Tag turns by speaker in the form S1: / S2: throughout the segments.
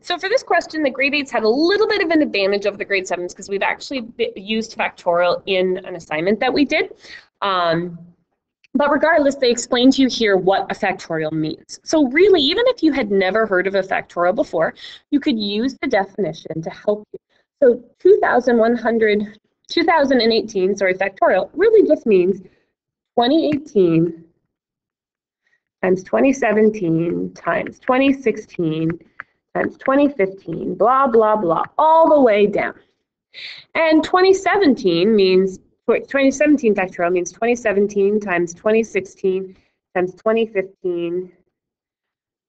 S1: So for this question, the grade 8s had a little bit of an advantage over the grade 7s because we've actually used factorial in an assignment that we did. Um, but regardless, they explain to you here what a factorial means. So really, even if you had never heard of a factorial before, you could use the definition to help you. So 2100, 2018, sorry, factorial really just means 2018 times 2017 times 2016 times 2015, blah, blah, blah, all the way down. And 2017 means, 2017 factorial means 2017 times 2016 times 2015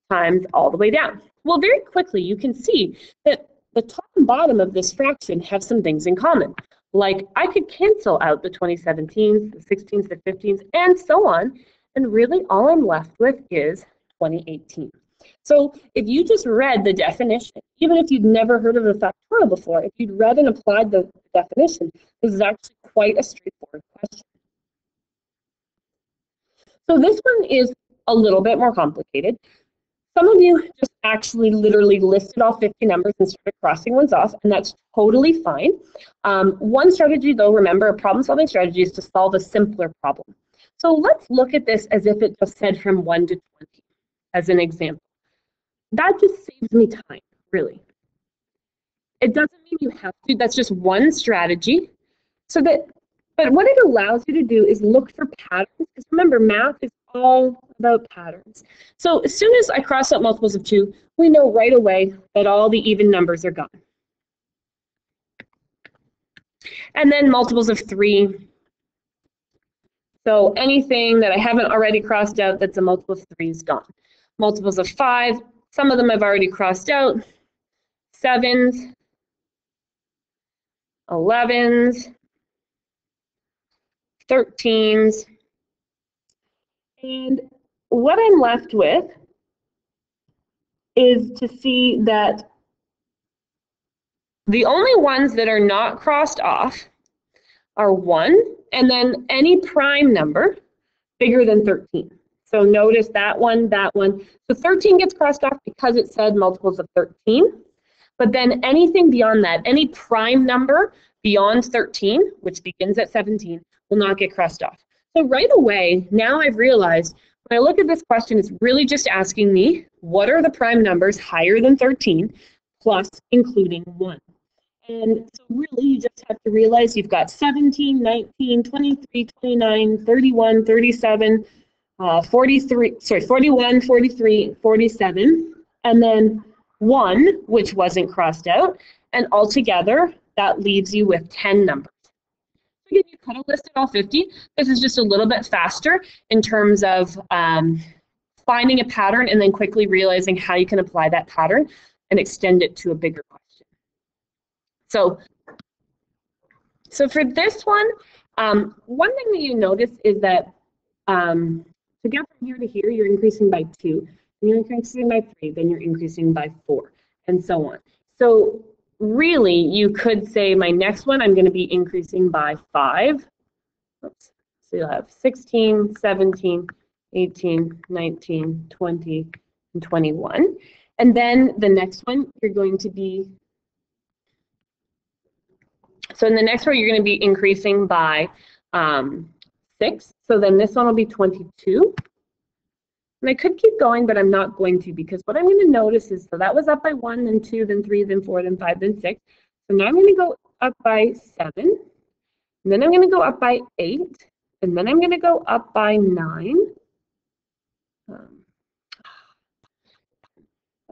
S1: times all the way down. Well, very quickly you can see that the top and bottom of this fraction have some things in common. Like I could cancel out the 2017s, the 16s, the 15s, and so on, and really all I'm left with is 2018. So if you just read the definition, even if you'd never heard of a factorial before, if you'd read and applied the definition, this is actually quite a straightforward question. So this one is a little bit more complicated. Some of you just actually literally listed all 50 numbers and started crossing ones off, and that's totally fine. Um, one strategy, though, remember, a problem-solving strategy is to solve a simpler problem. So let's look at this as if it just said from 1 to 20 as an example. That just saves me time, really. It doesn't mean you have to. That's just one strategy. So that, but what it allows you to do is look for patterns. Because remember, math is all about patterns. So as soon as I cross out multiples of 2, we know right away that all the even numbers are gone. And then multiples of 3, so anything that I haven't already crossed out that's a multiple of 3 is gone. Multiples of 5, some of them I've already crossed out. 7s, 11s, 13s. And what I'm left with is to see that the only ones that are not crossed off are 1, and then any prime number bigger than 13. So notice that one, that one. So 13 gets crossed off because it said multiples of 13. But then anything beyond that, any prime number beyond 13, which begins at 17, will not get crossed off. So right away, now I've realized when I look at this question, it's really just asking me, what are the prime numbers higher than 13 plus including 1? And so really you just have to realize you've got 17, 19, 23, 29, 31, 37, uh, 43, sorry, 41, 43, 47, and then 1, which wasn't crossed out, and altogether that leaves you with 10 numbers. Again, you could have listed all 50. This is just a little bit faster in terms of um, finding a pattern and then quickly realizing how you can apply that pattern and extend it to a bigger question. So, so for this one, um, one thing that you notice is that um, to get from here to here, you're increasing by two, you're increasing by three, then you're increasing by four, and so on. So really, you could say my next one, I'm going to be increasing by five. Oops. So you'll have 16, 17, 18, 19, 20, and 21. And then the next one, you're going to be so in the next row, you're going to be increasing by um, 6. So then this one will be 22. And I could keep going, but I'm not going to because what I'm going to notice is, so that was up by 1, then 2, then 3, then 4, then 5, then 6. So now I'm going to go up by 7. And then I'm going to go up by 8. And then I'm going to go up by 9. Um,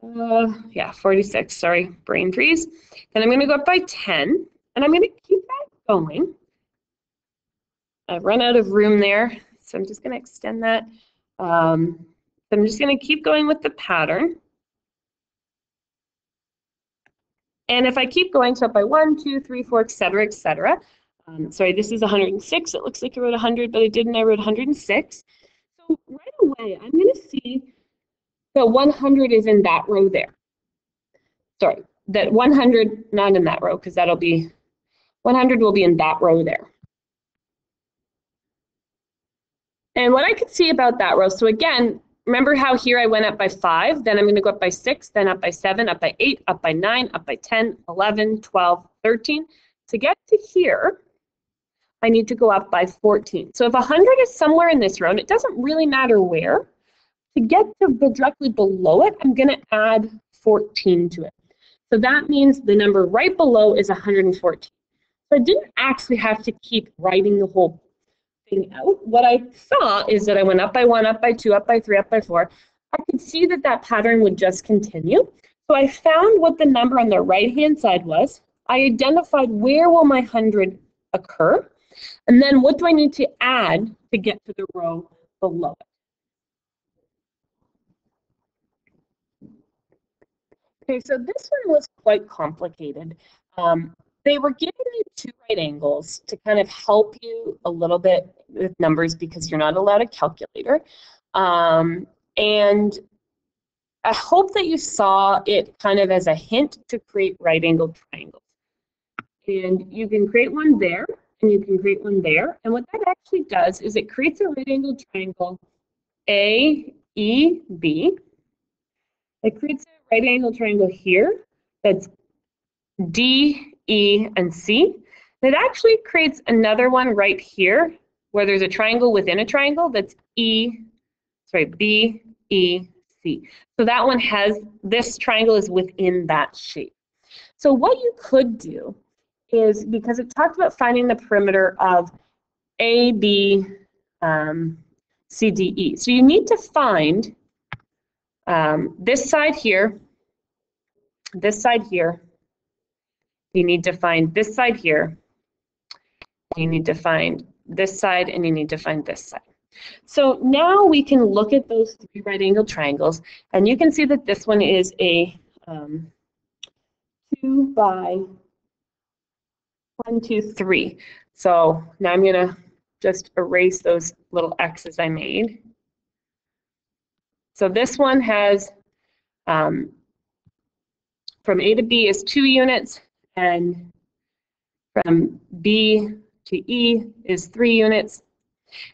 S1: uh, yeah, 46, sorry, brain freeze. Then I'm going to go up by 10. And I'm going to keep that going. I've run out of room there, so I'm just going to extend that. Um, I'm just going to keep going with the pattern. And if I keep going, so by one, two, three, four, etc., etc. Um, sorry, this is 106. It looks like I wrote 100, but I didn't. I wrote 106. So right away, I'm going to see that 100 is in that row there. Sorry, that 100 not in that row because that'll be 100 will be in that row there. And what I could see about that row, so again, remember how here I went up by 5, then I'm going to go up by 6, then up by 7, up by 8, up by 9, up by 10, 11, 12, 13. To get to here, I need to go up by 14. So if 100 is somewhere in this row, and it doesn't really matter where, to get to directly below it, I'm going to add 14 to it. So that means the number right below is 114. So I didn't actually have to keep writing the whole thing out. What I saw is that I went up by one, up by two, up by three, up by four. I could see that that pattern would just continue. So I found what the number on the right-hand side was. I identified where will my 100 occur, and then what do I need to add to get to the row below it. Okay, so this one was quite complicated. Um, they were giving you two right angles to kind of help you a little bit with numbers because you're not allowed a calculator. Um, and I hope that you saw it kind of as a hint to create right angle triangles. And you can create one there and you can create one there. And what that actually does is it creates a right angle triangle A, E, B. It creates a right angle triangle here that's D, E, and C. It actually creates another one right here where there's a triangle within a triangle that's E, sorry, B, E, C. So that one has, this triangle is within that shape. So what you could do is, because it talked about finding the perimeter of A, B, um, C, D, E. So you need to find um, this side here, this side here, you need to find this side here, you need to find this side, and you need to find this side. So now we can look at those three right angle triangles, and you can see that this one is a um, two by one, two, three. So now I'm gonna just erase those little X's I made. So this one has um, from A to B is two units, and from B to E is three units.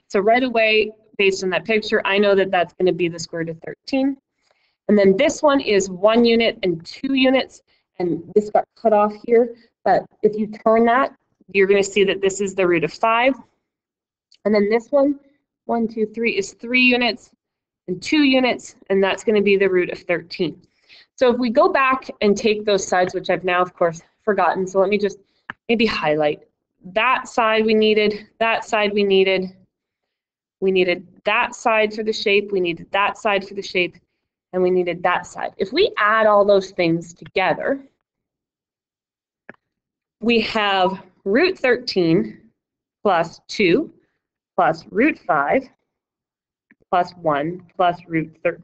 S1: So right away, based on that picture, I know that that's going to be the square root of 13. And then this one is one unit and two units, and this got cut off here. But if you turn that, you're going to see that this is the root of 5. And then this one, one, two, three, is three units and two units, and that's going to be the root of 13. So if we go back and take those sides, which I've now, of course, forgotten. So let me just maybe highlight. That side we needed, that side we needed. We needed that side for the shape, we needed that side for the shape, and we needed that side. If we add all those things together, we have root 13 plus 2 plus root 5 plus 1 plus root 13.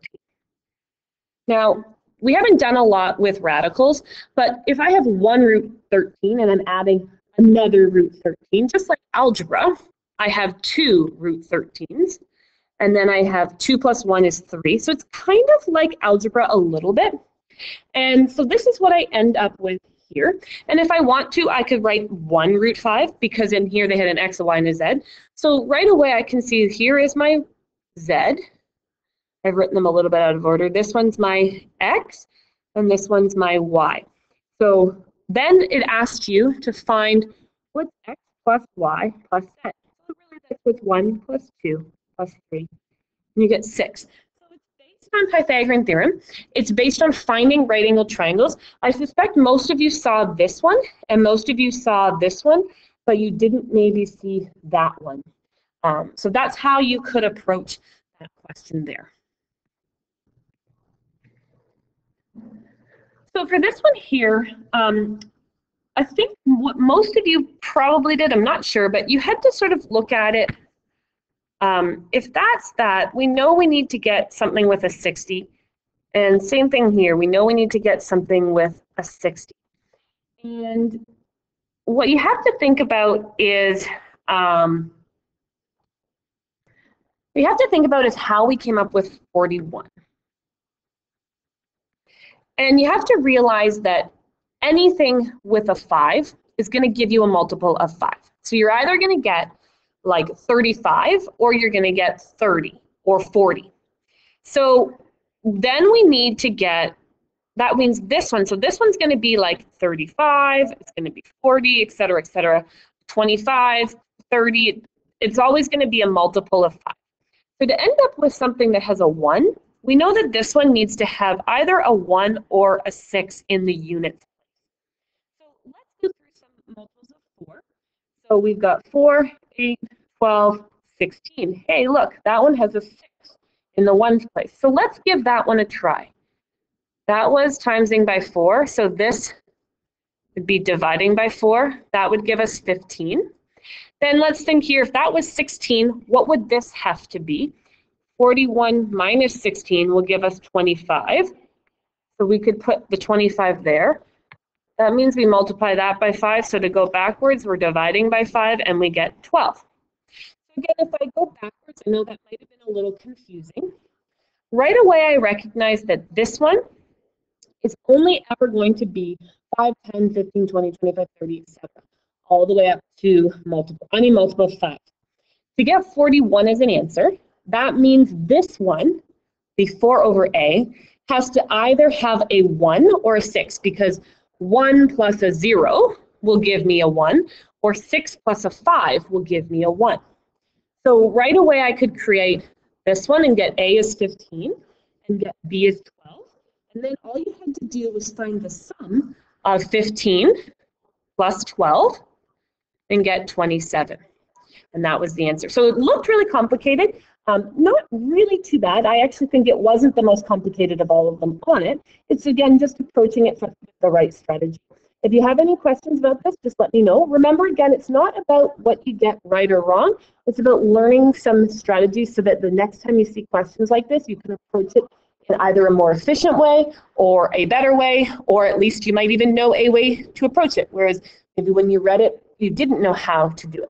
S1: Now, we haven't done a lot with radicals, but if I have one root 13 and I'm adding another root 13, just like algebra, I have two root 13s, and then I have 2 plus 1 is 3. So it's kind of like algebra a little bit. And so this is what I end up with here. And if I want to, I could write 1 root 5, because in here they had an x, a y, and a z. So right away I can see here is my z, I've written them a little bit out of order. This one's my X and this one's my Y. So then it asked you to find what's X plus Y plus Z. So really that's what's 1 plus 2 plus 3. And you get 6. So it's based on Pythagorean theorem. It's based on finding right angled triangles. I suspect most of you saw this one and most of you saw this one, but you didn't maybe see that one. Um, so that's how you could approach that question there. So for this one here, um, I think what most of you probably did, I'm not sure, but you had to sort of look at it. Um, if that's that, we know we need to get something with a 60. And same thing here, we know we need to get something with a 60. And what you have to think about is, um, you have to think about is how we came up with 41. And you have to realize that anything with a 5 is going to give you a multiple of 5. So you're either going to get like 35 or you're going to get 30 or 40. So then we need to get, that means this one. So this one's going to be like 35, it's going to be 40, et cetera, et cetera, 25, 30. It's always going to be a multiple of 5. So to end up with something that has a 1, we know that this one needs to have either a 1 or a 6 in the units. So let's go through some multiples of 4. So we've got 4, 8, 12, 16. Hey, look, that one has a 6 in the ones place. So let's give that one a try. That was timesing by 4, so this would be dividing by 4. That would give us 15. Then let's think here, if that was 16, what would this have to be? 41 minus 16 will give us 25. So we could put the 25 there. That means we multiply that by 5. So to go backwards, we're dividing by 5 and we get 12. So again, if I go backwards, I know that might have been a little confusing. Right away, I recognize that this one is only ever going to be 5, 10, 15, 20, 25, 30, etc. All the way up to multiple, any multiple of 5. To get 41 as an answer, that means this one, the 4 over a, has to either have a 1 or a 6 because 1 plus a 0 will give me a 1, or 6 plus a 5 will give me a 1. So right away I could create this one and get a is 15 and get b is 12. And then all you had to do was find the sum of 15 plus 12 and get 27. And that was the answer. So it looked really complicated. Um, not really too bad. I actually think it wasn't the most complicated of all of them on it. It's again just approaching it from the right strategy. If you have any questions about this, just let me know. Remember, again, it's not about what you get right or wrong. It's about learning some strategies so that the next time you see questions like this, you can approach it in either a more efficient way or a better way, or at least you might even know a way to approach it. Whereas maybe when you read it, you didn't know how to do it.